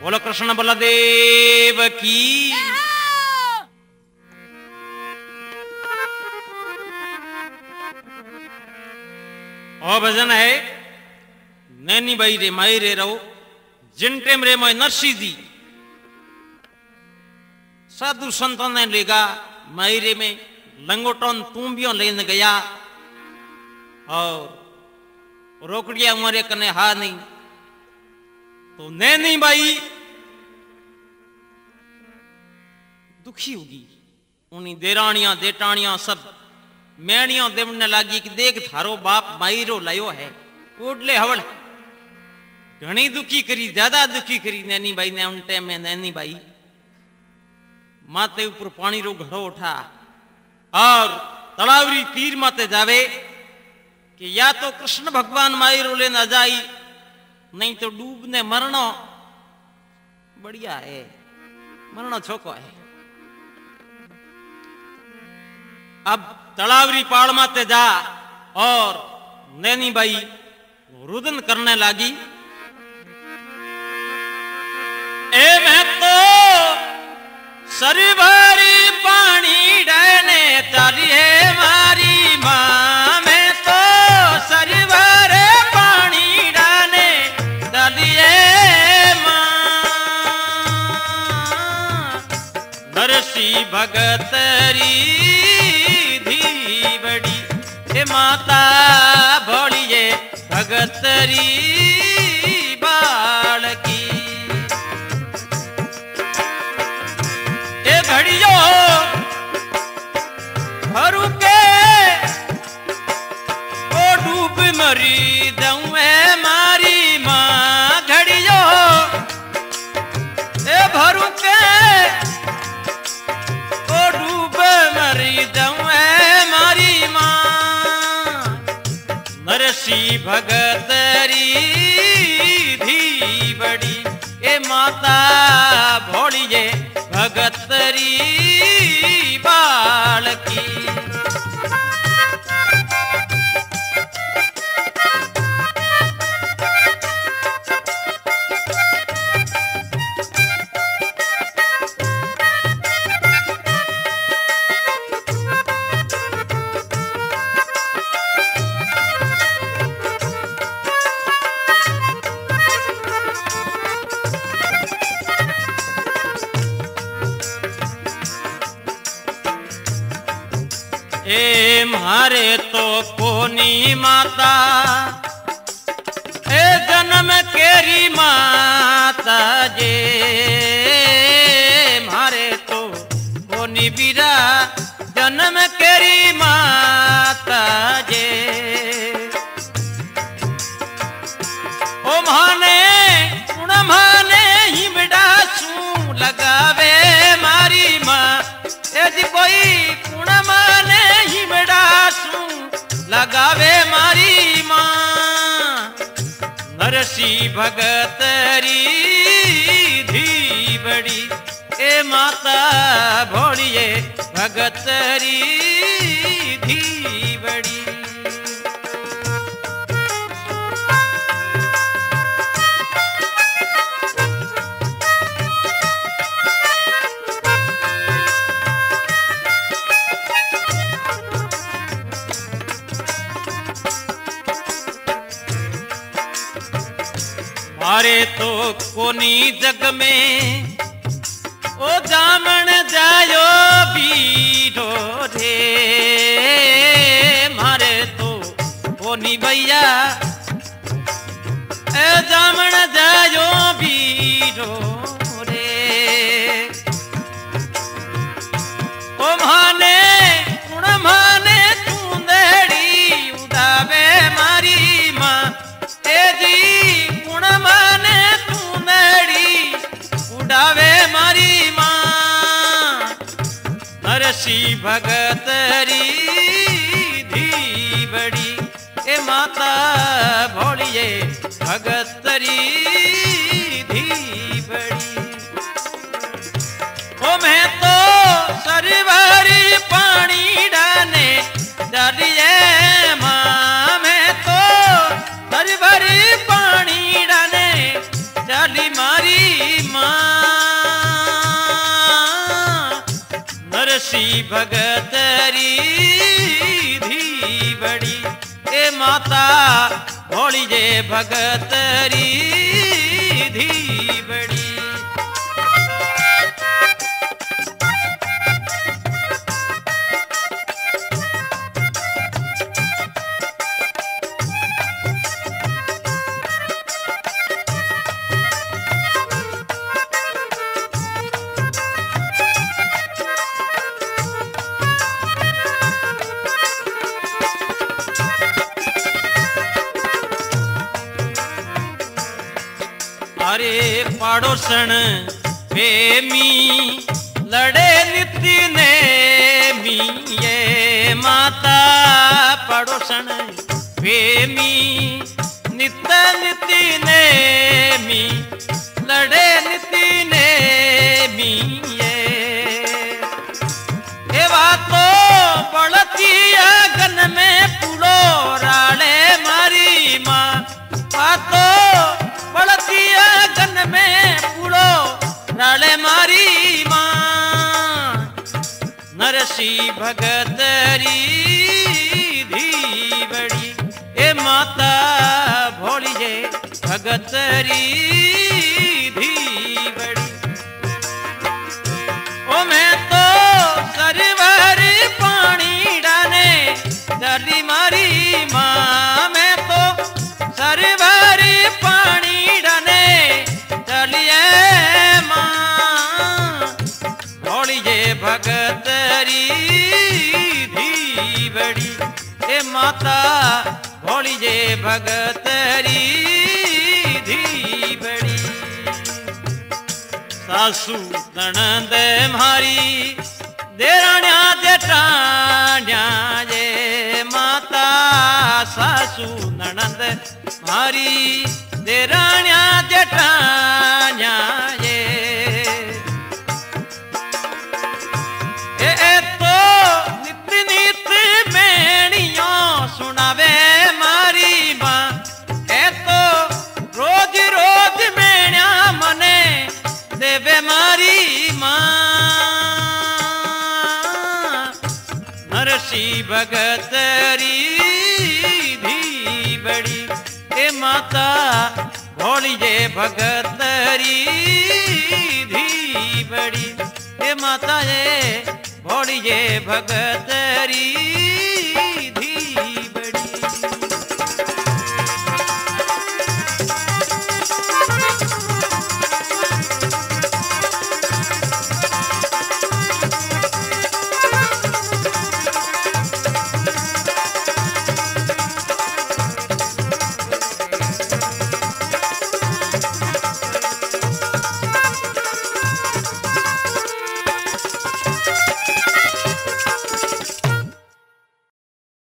बोलो कृष्ण बलदेव की। भजन है, नैनी बाई रे, माई रे रहो जिन टेम रे मोय नरसी दी। साधु संतों ने लेगा मायरे में लंगोटन तुम्बियों लेने गया। और रोकड़िया हमारे कने हा नहीं। तो नैनी बाई दुखी होगी। उन्हीं देरानियाँ, देटानियाँ सब मैणियाँ देवने लागी कि देख थारो बाप माईरो लायो है। ओडले हवड़ घणी दुखी करी, ज़्यादा दुखी करी नैनी बाई ने उन टाइम में नैनी बाई। माते ऊपर पानी रो घड़ो उठा और तलावरी तीर माते जावे कि या तो कृष्ण भगवान माई रोले न जाई नहीं तो डूबने मरनो बढ़िया है। मरनो छोको है। अब तलावरी पाड़ माते जा और नैनी बाई रुदन करने लगी। ए मैं तो पानी धी बड़ी हे माता भोलिए भगतरी नरसी भगतरी धी बड़ी। ए माता भोड़िए भगतरी बाल तो कोनी माता। ए जन्म केरी माता जे। मारे तो कोनी बीरा, जन्म केरी माता जे। लगावे मारी माँ नरसी भगतरी धी बड़ी ए माता भोलिए मारे तो कोनी जग में। ओ जामण जायो बीरो रे। मारे तो कोनी भैया। ए जामण जायो नरसी भगतरी धी बड़ी ए माता भोलिए भगतरी धी बड़ी ओ मैं तो सरवारी पानी डाने नरसी भगतरी धी बड़ी ए माता भोली जे भगतरी धी बड़ी पड़ोसन प्रेमी, लड़े नित्य ने ये माता पड़ोसन प्रेमी, नित नित्य ने मी लड़े नित्य ने नरसी भगतरी धी बड़ी ए माता भोलिए भगतरी भगतरी धी बड़ी। ए माता भोली जे भगतरी धी बड़ी। सासू नणंद मारी, देराण्या जेठाण्या जे माता। सासू नणंद मारी, देराण्या नरसी भगतरी धी बड़ी। ए माता भोली जे भगतरी धी बड़ी। ए माता ये भोली जे भगतरी